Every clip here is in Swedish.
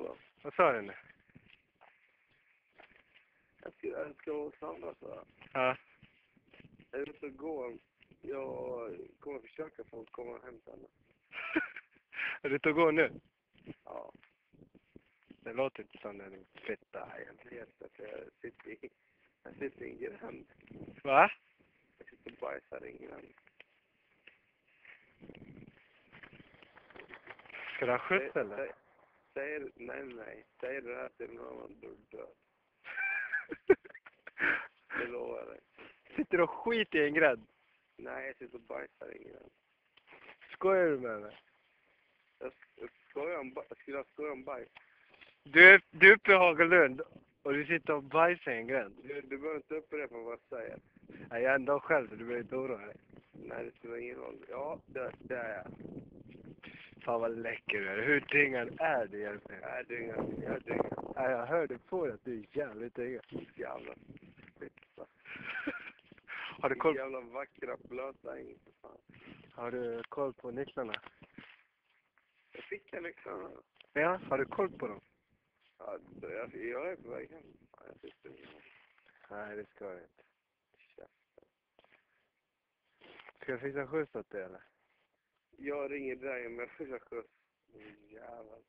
Hallå? Vad sa du nu? Jag ska, jag ska vara samma så. Ja. Jag är ute och går. Jag kommer försöka få komma hem sen. Är du ute och går nu? Ja. Det låter inte som en fitta. Nej, jag vet att jag sitter i, jag sitter i en gränd. Va? Jag sitter och bajsar i en gränd. Ska du ha skjuts Säg- eller? Säg- Säger, nej, nej. Säger du det här till någon då är du död. Det lovar jag dig. Sitter du och skiter i en grädd? Nej, jag sitter och bajsar i en gränd. Skojar du med mig? Jag, jag skojar skulle om bajs? Du är, du är uppe i Hagalund och du sitter och bajsar i en gränd. Du, du behöver inte upprepa vad jag säger. Nej, jag är ändå själv så du behöver inte oroa dig. Nej, det spelar ingen roll. Ja, det, det är jag. Fan vad läcker du är. Hur dyngad är du egentligen? Jag är dyngad. Jag är dyngad. Jag hörde på dig att du är jävligt dyngad. Jävla fitta. Har du koll, Jävla vackra blöta fan. har du koll på nycklarna? Jag fick en liksom. Ja, har du koll på dem? Ja, jag, jag är på väg hem. Ja, jag sitter i Nej, det ska du inte. Ska jag fixa skjuts åt dig eller? Jag ringer dig om jag får köra skjuts. Din Jävel.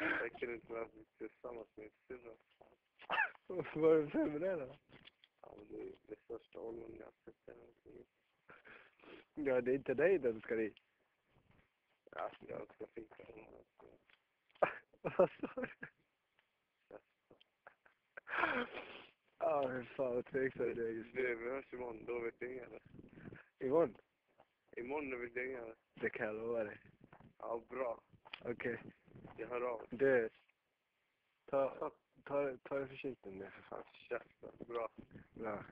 Jag kan inte vara tillsammans med min syrra. Vad är det för med det då? Ja, men det är det största åldern jag har sett i hela. Ja, det är inte dig den ska dit. Ja, jag ska fixa den. Vad sa du? Ja, hur fan vad tveksam du är just nu. Du, vi hörs imorgon. Då är vi dyngade. Imorgon? Imorgon är vi dyngade. Det kan jag lova dig. Ja, bra. Okej. Jag hör av Du. Ta, ta, ta det försiktigt nu för fan. Käften. Bra. Bra.